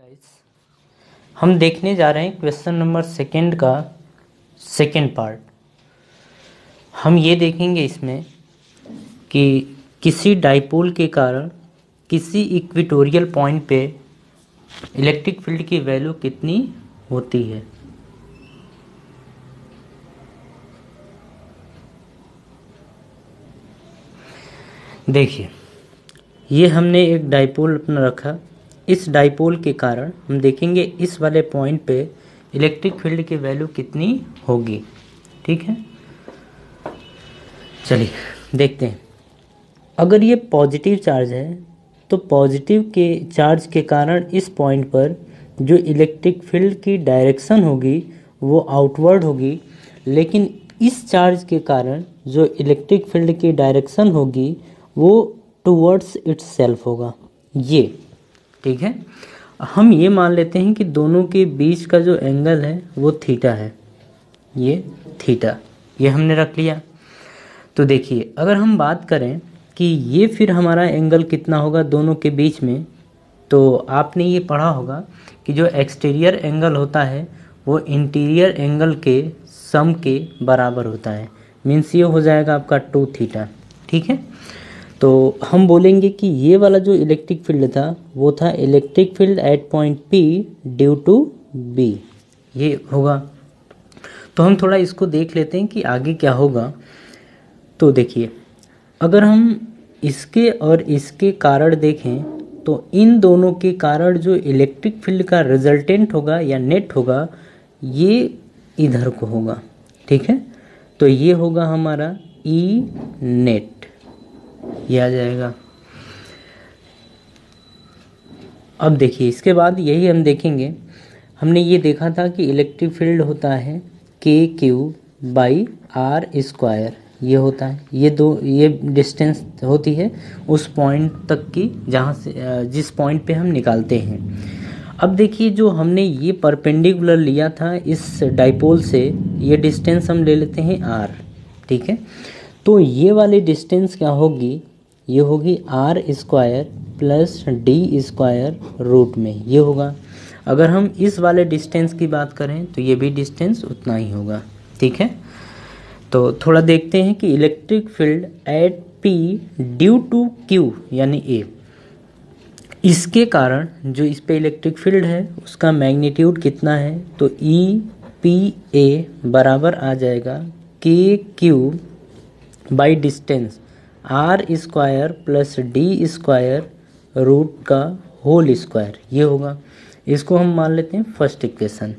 Guys हम देखने जा रहे हैं क्वेश्चन नंबर सेकंड का सेकंड पार्ट हम ये देखेंगे इसमें कि किसी डाइपोल के कारण किसी इक्विटोरियल पॉइंट पे इलेक्ट्रिक फ़ील्ड की वैल्यू कितनी होती है? देखिए, ये हमने एक डाइपोल अपना रखा। इस डाइपोल के कारण हम देखेंगे इस वाले पॉइंट पे इलेक्ट्रिक फ़ील्ड की वैल्यू कितनी होगी। ठीक है? चलिए, देखते हैं। अगर ये पॉजिटिव चार्ज है तो पॉजिटिव के चार्ज के कारण इस पॉइंट पर जो इलेक्ट्रिक फ़ील्ड की डायरेक्शन होगी, वो आउटवर्ड होगी। लेकिन इस चार्ज के कारण जो इलेक्ट्रिक फ़ील्ड की डायरेक्शन होगी, वो टूवर्ड्स इट्स होगा। ये। ठीक है? हम ये मान लेते हैं कि दोनों के बीच का जो एंगल है, वो थीटा है। ये थीटा ये हमने रख लिया। तो देखिए, अगर हम बात करें कि ये फिर हमारा एंगल कितना होगा दोनों के बीच में तो आपने ये पढ़ा होगा कि जो एक्सटीरियर एंगल होता है, वो इंटीरियर एंगल के सम के बराबर होता है। मीन्स ये हो जाएगा आपका टू थीटा ठीक है? तो हम बोलेंगे कि ये वाला जो इलेक्ट्रिक फ़ील्ड था, वो था electric field at point P due to B ये होगा। तो हम थोड़ा इसको देख लेते हैं कि आगे क्या होगा। तो देखिए, अगर हम इसके और इसके कारण देखें तो इन दोनों के कारण जो इलेक्ट्रिक फ़ील्ड का रिजल्टेंट होगा या नेट होगा, ये इधर को होगा। ठीक है? तो ये होगा हमारा ई नेट ये आ जाएगा। अब देखिए, इसके बाद यही हम देखेंगे। हमने ये देखा था कि इलेक्ट्रिक फ़ील्ड होता है के क्यू बाई आर स्क्वायर ये होता है। ये दो, ये डिस्टेंस होती है उस पॉइंट तक की जहाँ से जिस पॉइंट पे हम निकालते हैं। अब देखिए, जो हमने ये परपेंडिकुलर लिया था, इस डाइपोल से ये डिस्टेंस हम ले लेते हैं आर ठीक है? तो ये वाली डिस्टेंस क्या होगी? ये होगी R square plus D square root में। ये होगा। अगर हम इस वाले डिस्टेंस की बात करें तो ये भी डिस्टेंस उतना ही होगा। ठीक है? तो थोड़ा देखते हैं कि electric field at P due to Q यानी ए इसके कारण जो इस पे इलेक्ट्रिक फ़ील्ड है, उसका मैग्नीट्यूड कितना है? तो ई पी ए बराबर आ जाएगा K Q by distance R square plus D square root का होल स्क्वायर ये होगा। इसको हम मान लेते हैं फ़र्स्ट इक्वेशन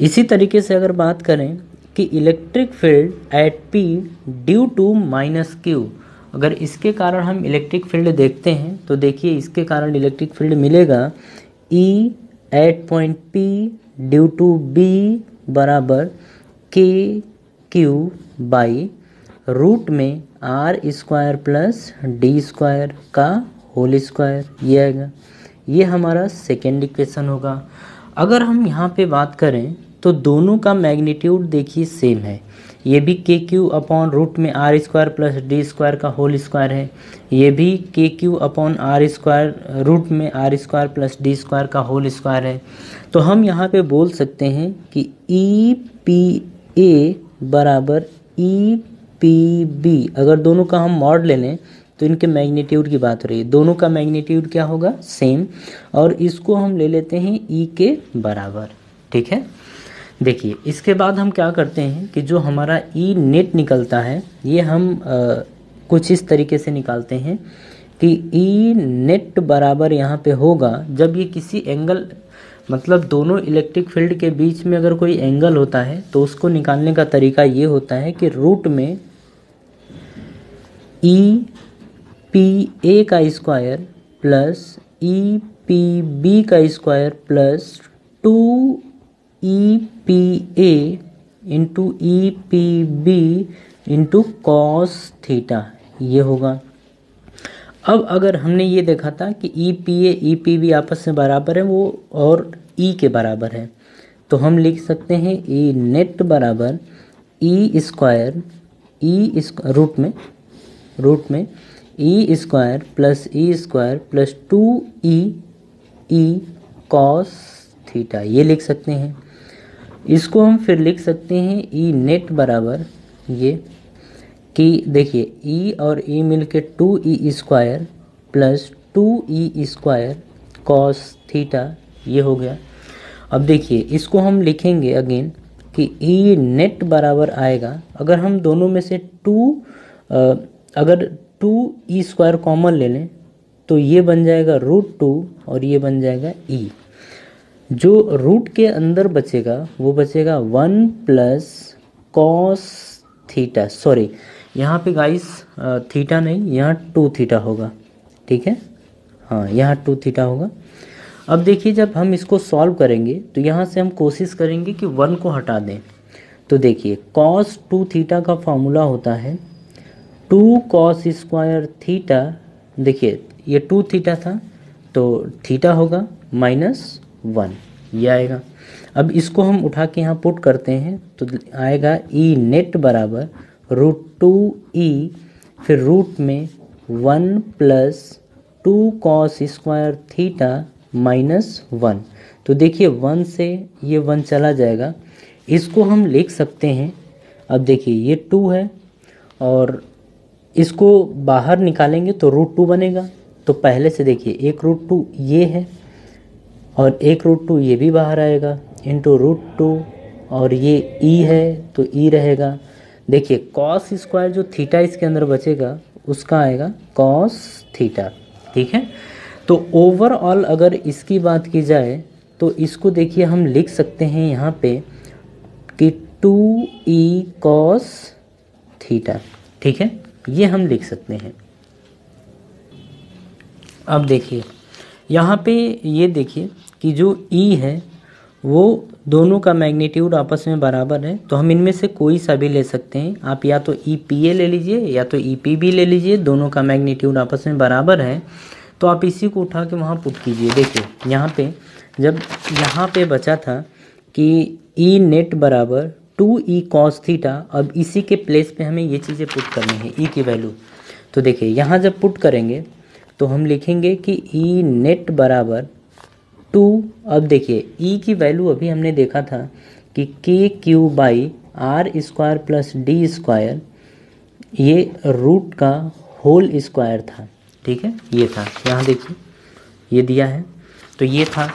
इसी तरीके से अगर बात करें कि electric field at P due to minus Q अगर इसके कारण हम इलेक्ट्रिक फ़ील्ड देखते हैं तो देखिए इसके कारण इलेक्ट्रिक फ़ील्ड मिलेगा E at point P due to B बराबर के क्यू बाई रूट में R square plus D square का होल स्क्वायर ये आएगा। ये हमारा सेकेंड इक्वेशन होगा। अगर हम यहाँ पे बात करें तो दोनों का मैग्नीट्यूड देखिए सेम है। ये भी के क्यू अपॉन रूट में R square plus D square का होल स्क्वायर है। ये भी K Q upon R square root में R square plus D square का होल स्क्वायर है। तो हम यहाँ पे बोल सकते हैं कि ई पी ए बराबर ई पी बी। अगर दोनों का हम मॉड ले लें तो इनके मैग्नीट्यूड की बात हो रही है। दोनों का मैग्नीट्यूड क्या होगा? सेम। और इसको हम ले लेते हैं ई के बराबर। ठीक है? देखिए इसके बाद हम क्या करते हैं कि जो हमारा ई नेट निकलता है ये हम आ, कुछ इस तरीके से निकालते हैं कि ई नेट बराबर यहाँ पे होगा जब ये किसी एंगल मतलब दोनों इलेक्ट्रिक फ़ील्ड के बीच में अगर कोई एंगल होता है तो उसको निकालने का तरीका ये होता है कि रूट में ई पी ए का square plus E P B का square plus two E P A into E P B into cos theta ये होगा। अब अगर हमने ये देखा था कि E P A E P B आपस में बराबर है, वो और ई e के बराबर है तो हम लिख सकते हैं ई नेट बराबर ई स्क्वायर ई रूट में रूट में E square plus E square plus two E E cos theta ये लिख सकते हैं। इसको हम फिर लिख सकते हैं ई नेट बराबर, ये कि देखिए ई और ई मिल के two E square plus two E square cos theta ये हो गया। अब देखिए, इसको हम लिखेंगे अगेन कि ई नेट बराबर आएगा। अगर हम दोनों में से टू अगर टू ई स्क्वायर कॉमन ले लें तो ये बन जाएगा रूट टू और ये बन जाएगा ई e. जो रूट के अंदर बचेगा, वो बचेगा one plus cos theta sorry यहाँ पे गाइस थीटा नहीं, यहाँ टू थीटा होगा, ठीक है? हाँ यहाँ टू थीटा होगा। अब देखिए, जब हम इसको सॉल्व करेंगे तो यहाँ से हम कोशिश करेंगे कि वन को हटा दें। तो देखिए कॉस टू थीटा का फॉर्मूला होता है टू कॉस स्क्वायर थीटा देखिए, ये टू थीटा था तो थीटा होगा माइनस वन ये आएगा। अब इसको हम उठा के यहाँ पुट करते हैं तो आएगा ई नेट बराबर रूट टू ई, फिर रूट में one plus two cos square theta minus one. तो देखिए, वन से ये वन चला जाएगा। इसको हम लिख सकते हैं। अब देखिए, ये टू है और इसको बाहर निकालेंगे तो रूट टू बनेगा। तो पहले से देखिए, एक रूट टू ये है और एक रूट टू ये भी बाहर आएगा। इंटू रूट टू और ये ई है तो ई रहेगा। देखिए कॉस स्क्वायर जो थीटा इसके अंदर बचेगा, उसका आएगा कॉस थीटा ठीक है? तो ओवरऑल अगर इसकी बात की जाए तो इसको देखिए, हम लिख सकते हैं यहाँ पे कि टू ई कॉस थीटा ठीक है? ये हम लिख सकते हैं। अब देखिए, यहाँ पे ये देखिए कि जो ई e है, वो दोनों का मैग्नीट्यूड आपस में बराबर है तो हम इनमें से कोई सा भी ले सकते हैं। आप या तो ई पी ए ले लीजिए या तो ई पी बी ले लीजिए, दोनों का मैग्नीट्यूड आपस में बराबर है। तो आप इसी को उठा के वहाँ पुट कीजिए। देखिए, यहाँ पे, जब यहाँ पे बचा था कि ई e नेट बराबर टू ई कॉस थीटा अब इसी के प्लेस पे हमें ये चीज़ें पुट करनी है ई e की वैल्यू तो देखिए, यहाँ जब पुट करेंगे तो हम लिखेंगे कि ई e नेट बराबर टू, अब देखिए ई की वैल्यू अभी हमने देखा था कि k q by r square plus d square ये रूट का होल स्क्वायर था, ठीक है? ये था, यहाँ देखिए, ये दिया है तो ये था।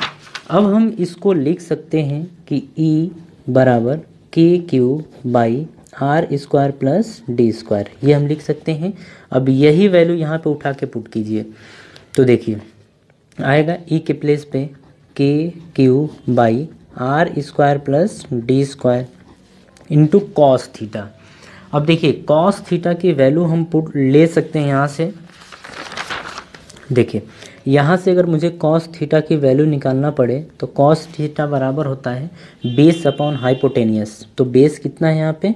अब हम इसको लिख सकते हैं कि ई बराबर k q by r square plus d square ये हम लिख सकते हैं। अब यही वैल्यू यहाँ पे उठा के पुट कीजिए तो देखिए, आएगा ई के प्लेस पे k q by r square plus d square into cos theta. अब देखिए, कॉस थीटा की वैल्यू हम पुट ले सकते हैं यहाँ से। देखिए, यहाँ से अगर मुझे कॉस थीटा की वैल्यू निकालना पड़े तो कॉस थीटा बराबर होता है बेस अपॉन हाइपोटेनियस। तो बेस कितना है यहाँ पे?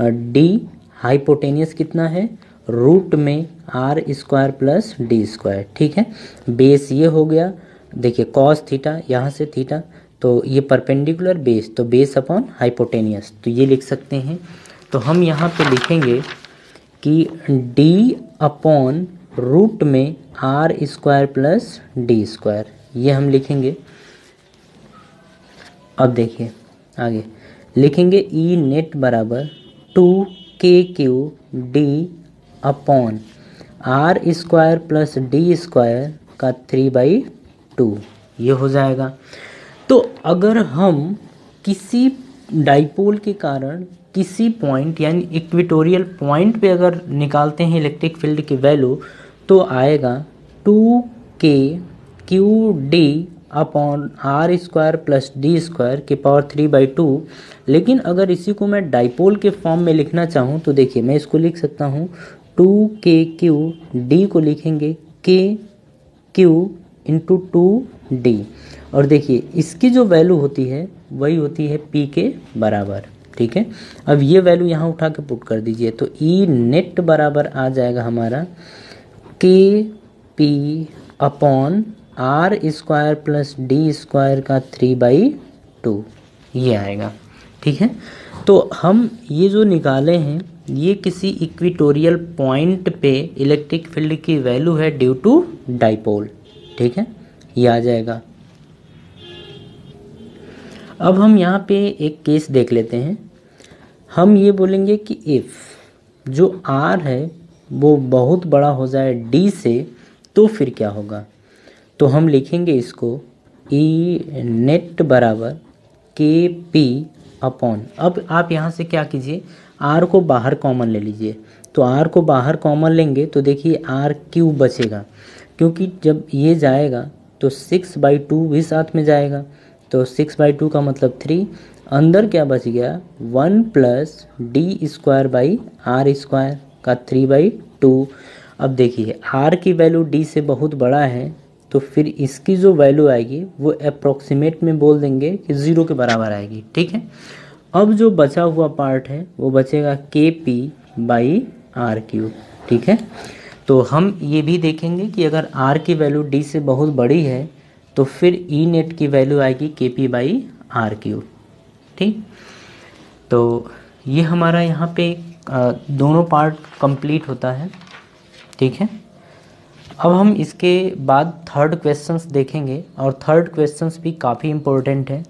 डी, हाइपोटेनियस कितना है? रूट में r square plus d square. ठीक है? बेस ये हो गया देखिए कॉस थीटा यहाँ से थीटा तो ये परपेंडिकुलर बेस तो बेस अपॉन हाइपोटेनियस तो ये लिख सकते हैं। तो हम यहाँ पे लिखेंगे कि डी अपॉन रूट में r square plus d square ये हम लिखेंगे। अब देखिए, आगे, लिखेंगे ई e नेट बराबर two k q d upon r square plus d square का थ्री बाई टू, ये हो जाएगा। तो अगर हम किसी डाइपोल के कारण किसी पॉइंट, यानी इक्विटोरियल पॉइंट पे अगर निकालते हैं इलेक्ट्रिक फ़ील्ड की वैल्यू तो आएगा two k q d upon r square plus d square के पावर थ्री बाई टू। लेकिन अगर इसी को मैं डाइपोल के फॉर्म में लिखना चाहूँ तो देखिए, मैं इसको लिख सकता हूँ। टू के क्यू डी को लिखेंगे, के क्यू इंटू टू डी और देखिए, इसकी जो वैल्यू होती है, वही होती है पी के बराबर, ठीक है? अब ये वैल्यू यहाँ उठा के पुट कर दीजिए तो ई e नेट बराबर आ जाएगा हमारा k p upon r square plus d square का थ्री बाई टू ये आएगा, ठीक है? तो हम ये जो निकाले हैं, ये किसी इक्विटोरियल पॉइंट पे इलेक्ट्रिक फ़ील्ड की वैल्यू है ड्यू टू डाइपोल ठीक है? ये आ जाएगा। अब हम यहाँ पे एक केस देख लेते हैं। हम ये बोलेंगे कि इफ़ जो आर है, वो बहुत बड़ा हो जाए डी से तो फिर क्या होगा? तो हम लिखेंगे इसको ई नेट बराबर के पी अपॉन अब आप यहाँ से क्या कीजिए? आर को बाहर कॉमन ले लीजिए। तो आर को बाहर कॉमन लेंगे तो देखिए आर क्यू बचेगा। क्योंकि जब ये जाएगा तो सिक्स बाई टू भी साथ में जाएगा। तो सिक्स बाई टू का मतलब थ्री अंदर क्या बच गया? One plus d square by r square का थ्री बाई टू अब देखिए आर की वैल्यू डी से बहुत बड़ा है तो फिर इसकी जो वैल्यू आएगी, वो अप्रोक्सीमेट में बोल देंगे कि ज़ीरो के बराबर आएगी, ठीक है? अब जो बचा हुआ पार्ट है, वो बचेगा के पी बाई आर क्यू ठीक है? तो हम ये भी देखेंगे कि अगर आर की वैल्यू डी से बहुत बड़ी है तो फिर ई e नेट की वैल्यू आएगी के पी बाई आर क्यू ठीक? तो ये हमारा यहाँ पे दोनों पार्ट कंप्लीट होता है, ठीक है? अब हम इसके बाद थर्ड क्वेश्चंस देखेंगे, और थर्ड क्वेश्चंस भी काफ़ी इम्पोर्टेंट है।